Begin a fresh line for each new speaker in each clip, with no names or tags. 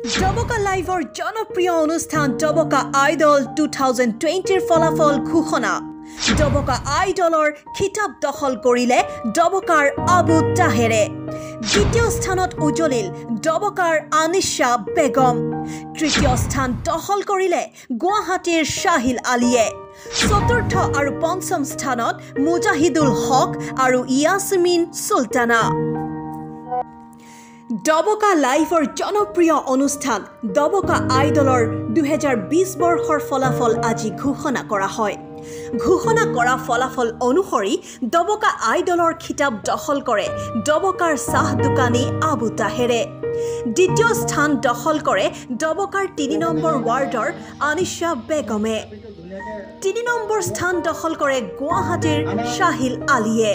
ডবকা লাইভৰ জনপ্ৰিয় অনুষ্ঠান ডবকা আইডল টু থাউজেণ্ড টুৱেণ্টিৰ ফলাফল ঘোষণা। ডবকা আইডলৰ খিতাপ দখল কৰিলে ডবকাৰ আবু তাহেৰে। দ্বিতীয় স্থানত উজলিল ডবকাৰ আনিশা বেগম। তৃতীয় স্থান দখল কৰিলে গুৱাহাটীৰ শ্বাহিল আলীয়ে। চতুৰ্থ আৰু পঞ্চম স্থানত মুজাহিদুল হক আৰু ইয়াছমিন চুলতানা ডবকা লাইভৰ জনপ্ৰিয় অনুষ্ঠান ডবকা আইডলৰ দুহেজাৰ বিছ বৰ্ষৰ ফলাফল আজি ঘোষণা কৰা হয়। ঘোষণা কৰা ফলাফল অনুসৰি ডবকা আইডলৰ খিতাপ দখল কৰে ডবকাৰ চাহ দোকানী আবু তাহেৰে। দ্বিতীয় স্থান দখল কৰে ডবকাৰ তিনি নম্বৰ ৱাৰ্ডৰ আনিশা বেগমে। তিনি নম্বৰ স্থান দখল কৰে গুৱাহাটীৰ শ্বাহিল আলীয়ে।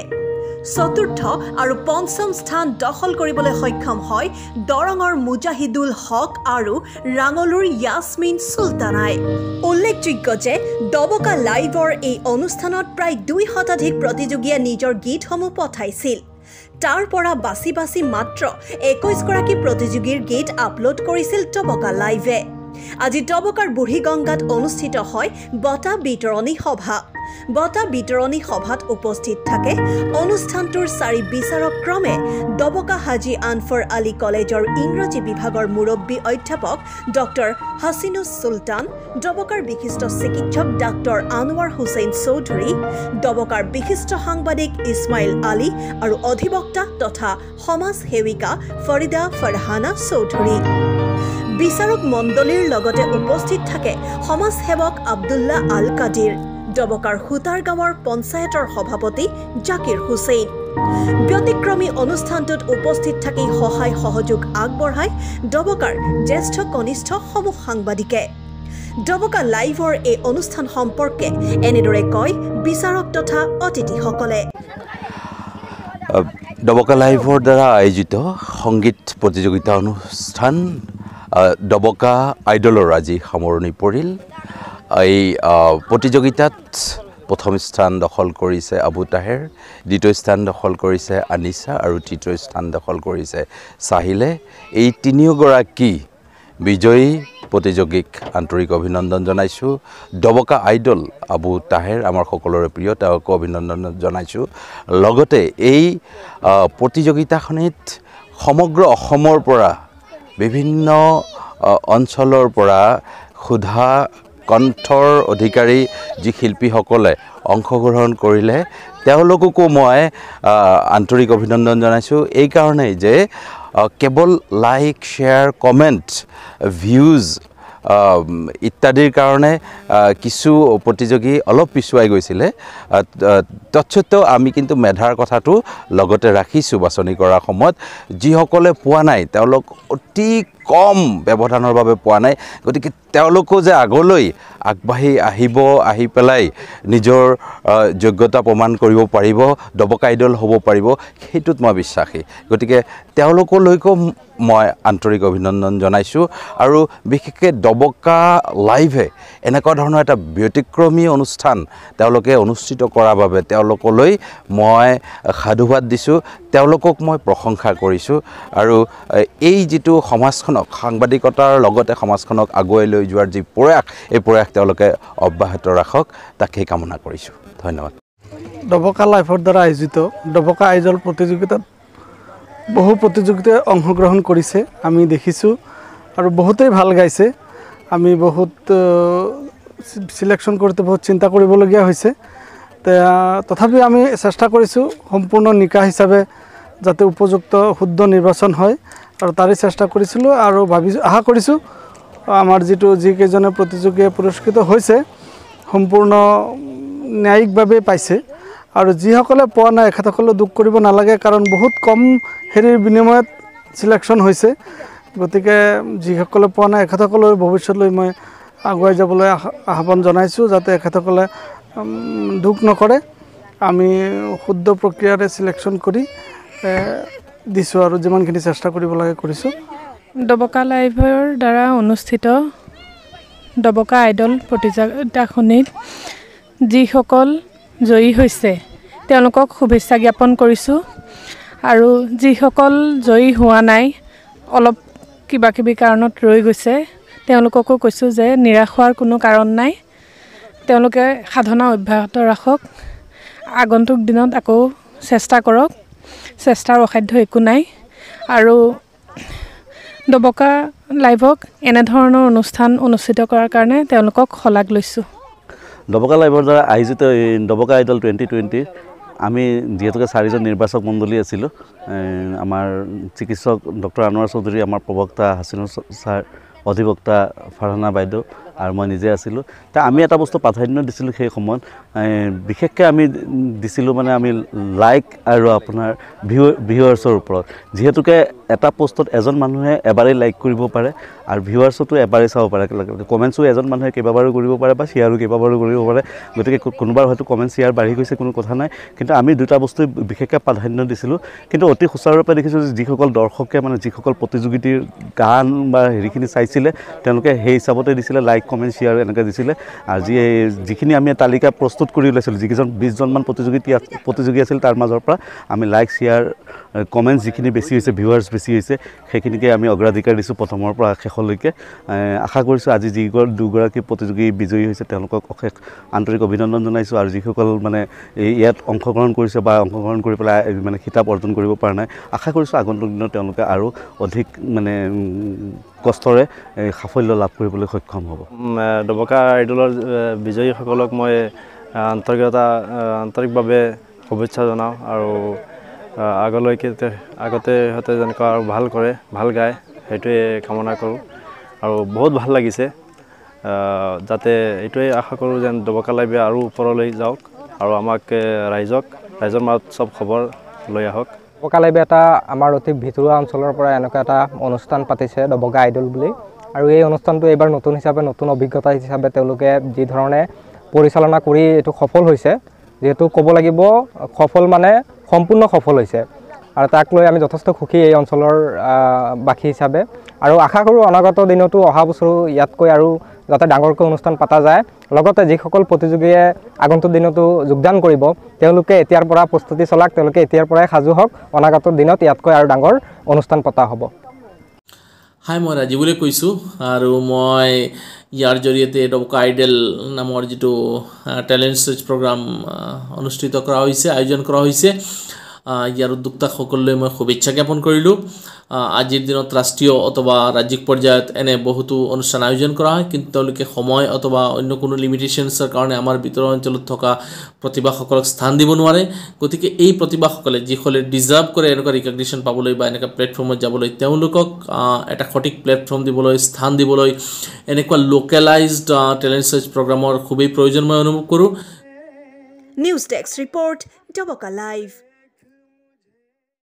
চতুৰ্থ আৰু পঞ্চম স্থান দখল কৰিবলৈ সক্ষম হয় দৰঙৰ মুজাহিদুল হক আৰু ৰাঙলুৰ য়াছমিন চুলতানাই। উল্লেখযোগ্য যে ডবকা লাইভৰ এই অনুষ্ঠানত প্ৰায় দুই শতাধিক প্ৰতিযোগীয়ে নিজৰ গীতসমূহ পঠাইছিল। তাৰ পৰা বাছি বাছি মাত্ৰ একৈছগৰাকী প্ৰতিযোগীৰ গীত আপলোড কৰিছিল ডবকা লাইভে। আজি ডবকাৰ বুঢ়ীগংগাত অনুষ্ঠিত হয় বঁটা বিতৰণী সভা। বঁটা বিতৰণী সভাত উপস্থিত থাকে অনুষ্ঠানটোৰ চাৰি বিচাৰক ক্ৰমে ডবকা হাজী আনফৰ আলী কলেজৰ ইংৰাজী বিভাগৰ মুৰব্বী অধ্যাপক ডক্টৰ হাছিনুছ চুলতান ডবকাৰ বিশিষ্ট চিকিৎসক ডাক্তৰ আনোৱাৰ হুছেইন চৌধুৰী ডবকাৰ বিশিষ্ট সাংবাদিক ইছমাইল আলী আৰু অধিবক্তা তথা সমাজ সেৱিকা ফৰিদা ফৰহানা চৌধুৰী। বিচাৰক মণ্ডলীৰ লগতে উপস্থিত থাকে সমাজসেৱক আব্দুল্লা আল কাদিৰ ডবকাৰ সূতাৰ গাঁৱৰ পঞ্চায়তৰ সভাপতি জাকিৰ হুছেইন। ব্যতিক্ৰমী অনুষ্ঠানটোত উপস্থিত থাকি সহায় সহযোগ আগবঢ়াই ডবকাৰ জ্যেষ্ঠ কনিষ্ঠ সমূহ সাংবাদিকে। ডবকা লাইভৰ এই অনুষ্ঠান সম্পৰ্কে এনেদৰে কয় বিচাৰক তথা অতিথিসকলে।
ডবকা লাইভৰ দ্বাৰা আয়োজিত সংগীত প্ৰতিযোগিতা অনুষ্ঠান ডবকা আইডলৰ আজি সামৰণি পৰিল। এই প্ৰতিযোগিতাত প্ৰথম স্থান দখল কৰিছে আবু তাহেৰ দ্বিতীয় স্থান দখল কৰিছে আনিছা আৰু তৃতীয় স্থান দখল কৰিছে চাহিলে। এই তিনিওগৰাকী বিজয়ী প্ৰতিযোগীক আন্তৰিক অভিনন্দন জনাইছোঁ। ডবকা আইডল আবু তাহেৰ আমাৰ সকলোৰে প্ৰিয় তেওঁকো অভিনন্দন জনাইছোঁ। লগতে এই প্ৰতিযোগিতাখনিত সমগ্ৰ অসমৰ পৰা বিভিন্ন অঞ্চলৰ পৰা সোধা কণ্ঠৰ অধিকাৰী যি শিল্পীসকলে অংশগ্ৰহণ কৰিলে তেওঁলোককো মই আন্তৰিক অভিনন্দন জনাইছোঁ। এইকাৰণেই যে কেৱল লাইক শ্বেয়াৰ কমেণ্ট ভিউজ ইত্যাদিৰ কাৰণে কিছু প্ৰতিযোগী অলপ পিছুৱাই গৈছিলে। তৎসত্বেও আমি কিন্তু মেধাৰ কথাটো লগতে ৰাখিছোঁ বাছনি কৰাৰ সময়ত। যিসকলে পোৱা নাই তেওঁলোক অতি কম ব্যৱধানৰ বাবে পোৱা নাই। গতিকে তেওঁলোকো যে আগলৈ আগবাঢ়ি আহিব আহি পেলাই নিজৰ যোগ্যতা প্ৰমাণ কৰিব পাৰিব ডবকাইডল হ'ব পাৰিব সেইটোত মই বিশ্বাসী। গতিকে তেওঁলোকলৈকো মই আন্তৰিক অভিনন্দন জনাইছোঁ। আৰু বিশেষকৈ ডবকা লাইভে এনেকুৱা ধৰণৰ এটা ব্যতিক্ৰমী অনুষ্ঠান তেওঁলোকে অনুষ্ঠিত কৰাৰ বাবে তেওঁলোকলৈ মই সাধুবাদ দিছোঁ তেওঁলোকক মই প্ৰশংসা কৰিছোঁ আৰু এই যিটো সমাজখনক সাংবাদিকতাৰ লগতে সমাজখনক আগুৱাই লৈ যোৱাৰ যি প্ৰয়াস এই প্ৰয়াস তেওঁলোকে অব্যাহত ৰাখক তাকেই কামনা কৰিছোঁ। ধন্যবাদ।
ডবকা লাইফৰ দ্বাৰা আয়োজিত ডবকা আইজল প্ৰতিযোগিতাত বহু প্ৰতিযোগিতাই অংশগ্ৰহণ কৰিছে আমি দেখিছোঁ আৰু বহুতেই ভাল গাইছে। আমি বহুত চিলেকশ্যন কৰোঁতে বহুত চিন্তা কৰিবলগীয়া হৈছে। তথাপি আমি চেষ্টা কৰিছোঁ সম্পূৰ্ণ নিকা হিচাপে যাতে উপযুক্ত শুদ্ধ নিৰ্বাচন হয় আৰু তাৰে চেষ্টা কৰিছিলোঁ আৰু ভাবিছোঁ আশা কৰিছোঁ আমাৰ যিটো যিকেইজনে প্ৰতিযোগীয়ে পুৰস্কৃত হৈছে সম্পূৰ্ণ ন্যায়িকভাৱে পাইছে। আৰু যিসকলে পোৱা নাই এখেতসকলেও দুখ কৰিব নালাগে কাৰণ বহুত কম হেৰিৰ বিনিময়ত চিলেকশ্যন হৈছে। গতিকে যিসকলে পোৱা নাই এখেতসকলৰ ভৱিষ্যতলৈ মই আগুৱাই যাবলৈ আহ্বান জনাইছোঁ যাতে এখেতসকলে দুখ নকৰে। আমি শুদ্ধ প্ৰক্ৰিয়াৰে চিলেকশ্যন কৰি দিছোঁ আৰু যিমানখিনি চেষ্টা কৰিব লাগে কৰিছোঁ।
ডবকা লাইভৰ দ্বাৰা অনুষ্ঠিত ডবকা আইডল প্ৰতিযোগিতাখনিত যিসকল জয়ী হৈছে তেওঁলোকক শুভেচ্ছা জ্ঞাপন কৰিছোঁ। আৰু যিসকল জয়ী হোৱা নাই অলপ কিবা কিবি কাৰণত ৰৈ গৈছে। তেওঁলোককো কৈছোঁ যে নিৰাশ হোৱাৰ কোনো কাৰণ নাই। তেওঁলোকে সাধনা অব্যাহত ৰাখক। আগন্তুক দিনত আকৌ চেষ্টা কৰক। চেষ্টাৰ অসাধ্য একো নাই। আৰু ডবকা লাইভক এনেধৰণৰ অনুষ্ঠান অনুষ্ঠিত কৰাৰ কাৰণে তেওঁলোকক শলাগ লৈছোঁ।
ডবকা লাইভৰ দ্বাৰা আয়োজিত এই ডবকা আইডল টুৱেণ্টি টুৱেণ্টি আমি যিহেতুকে চাৰিজন নিৰ্বাচক মণ্ডলী আছিলোঁ আমাৰ চিকিৎসক ডক্টৰ আনোৱাৰ চৌধুৰী আমাৰ প্ৰবক্তা হাছিনুৰ ছাৰ অধিবক্তা ফাৰহানা বাইদেউ আৰু মই নিজে আছিলোঁ। তে আমি এটা বস্তু প্ৰাধান্য দিছিলোঁ সেই সময়ত। বিশেষকৈ আমি দিছিলোঁ মানে আমি লাইক আৰু আপোনাৰ ভিউ ভিউৱাৰ্ছৰ ওপৰত। যিহেতুকে এটা পোষ্টত এজন মানুহে এবাৰেই লাইক কৰিব পাৰে আৰু ভিউৱাৰ্ছতো এবাৰেই চাব পাৰে। কমেণ্টছো এজন মানুহে কেইবাবাৰো কৰিব পাৰে বা শ্বেয়াৰো কেইবাবাৰো কৰিব পাৰে। গতিকে কোনোবাৰ হয়তো কমেণ্ট শ্বেয়াৰ বাঢ়ি গৈছে কোনো কথা নাই। কিন্তু আমি দুটা বস্তু বিশেষকৈ প্ৰাধান্য দিছিলোঁ। কিন্তু অতি সুচাৰুৰূপে দেখিছোঁ যে যিসকল দৰ্শকে মানে যিসকল প্ৰতিযোগিতাৰ গান বা হেৰিখিনি চাইছিলে তেওঁলোকে সেই হিচাপতে দিছিলে লাইক কমেণ্ট শ্বেয়াৰ এনেকৈ দিছিলে। যি যিখিনি আমি তালিকা প্ৰস্তুত কৰি ওলাইছিলোঁ যিকেইজন বিছজনমান প্ৰতিযোগী প্ৰতিযোগী আছিল তাৰ মাজৰ পৰা আমি লাইক শ্বেয়াৰ কমেণ্টছ যিখিনি বেছি হৈছে ভিউৱাৰ্ছ বেছি হৈছে সেইখিনিকে আমি অগ্ৰাধিকাৰ দিছোঁ প্ৰথমৰ পৰা শেষলৈকে। আশা কৰিছোঁ আজি যি দুগৰাকী প্ৰতিযোগী বিজয়ী হৈছে তেওঁলোকক অশেষ আন্তৰিক অভিনন্দন জনাইছোঁ আৰু যিসকল মানে ইয়াত অংশগ্ৰহণ কৰিছে বা অংশগ্ৰহণ কৰি পেলাই মানে খিতাপ অৰ্জন কৰিব পৰা নাই আশা কৰিছোঁ আগন্তুক দিনত তেওঁলোকে আৰু অধিক মানে কষ্টৰে সাফল্য লাভ কৰিবলৈ সক্ষম হ'ব।
ডবকা আইডলৰ বিজয়ীসকলক মই আন্তৰিকতা আন্তৰিকভাৱে শুভেচ্ছা জনাওঁ আৰু আগলৈকে আগতে সিহঁতে যেনেকুৱা আৰু ভাল কৰে ভাল গায় সেইটোৱে কামনা কৰোঁ। আৰু বহুত ভাল লাগিছে যাতে এইটোৱে আশা কৰোঁ যেন ডবকা লাইভে আৰু ওপৰলৈ যাওক আৰু আমাক ৰাইজক ৰাইজৰ মাজত চব খবৰ লৈ আহক।
লাইভে এটা আমাৰ অতি ভিতৰুৱা অঞ্চলৰ পৰা এনেকুৱা এটা অনুষ্ঠান পাতিছে ডবকা আইডল বুলি। আৰু এই অনুষ্ঠানটো এইবাৰ নতুন হিচাপে নতুন অভিজ্ঞতা হিচাপে তেওঁলোকে যি ধৰণে পৰিচালনা কৰি এইটো সফল হৈছে যিহেতু ক'ব লাগিব সফল মানে সম্পূৰ্ণ সফল হৈছে। আৰু তাক লৈ আমি যথেষ্ট সুখী এই অঞ্চলৰ বাসী হিচাপে। আৰু আশা কৰোঁ অনাগত দিনতো অহা বছৰো ইয়াতকৈ আৰু যাতে ডাঙৰকৈ অনুষ্ঠান পতা যায়। লগতে যিসকল প্ৰতিযোগীয়ে আগন্তুক দিনতো যোগদান কৰিব তেওঁলোকে এতিয়াৰ পৰা প্ৰস্তুতি চলাওক তেওঁলোকে এতিয়াৰ পৰাই সাজু হওক অনাগত দিনত ইয়াতকৈ আৰু ডাঙৰ অনুষ্ঠান পতা হ'ব।
হাই মই ৰাজীৱলৈ কৈছোঁ আৰু মই ইয়াৰ জৰিয়তে ডবকা আইডেল নামৰ যিটো টেলেণ্ট ষ্টেজ প্ৰগ্ৰাম অনুষ্ঠিত কৰা হৈছে আয়োজন কৰা হৈছে। ইয়াৰ উদ্যোক্তাসকললৈ মই শুভেচ্ছা জ্ঞাপন কৰিলোঁ। আজিৰ দিনত ৰাষ্ট্ৰীয় অথবা ৰাজ্যিক পৰ্যায়ত এনে বহুতো অনুষ্ঠান আয়োজন কৰা হয় কিন্তু তেওঁলোকে সময় অথবা অন্য কোনো লিমিটেশ্যনছৰ কাৰণে আমাৰ ভিতৰৰ অঞ্চলত থকা প্ৰতিভাসকলক স্থান দিব নোৱাৰে। গতিকে এই প্ৰতিভাসকলে যিসকলে ডিজাৰ্ভ কৰে এনেকুৱা ৰিকগনিশ্যন পাবলৈ বা এনেকুৱা প্লেটফৰ্মত যাবলৈ তেওঁলোকক এটা সঠিক প্লেটফৰ্ম দিবলৈ স্থান দিবলৈ এনেকুৱা লোকেলাইজড টেলেণ্ট চাৰ্চ প্ৰগ্ৰামৰ খুবেই প্ৰয়োজন মই অনুভৱ কৰোঁ।
News desk report live